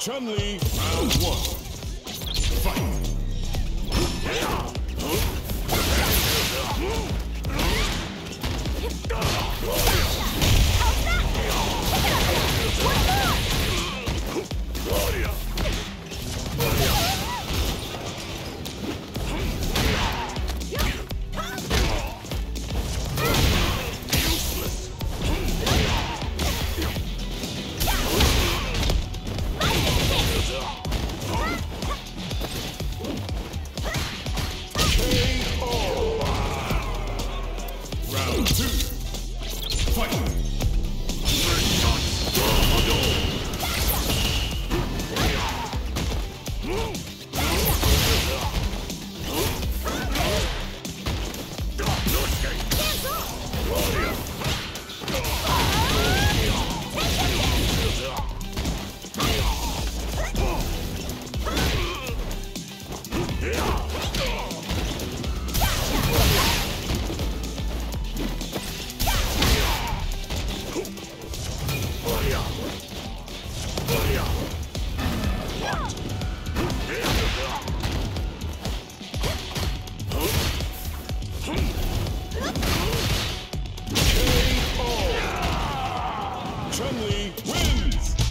Chun-Li, round one. Fight. Fight! Chun-Li wins!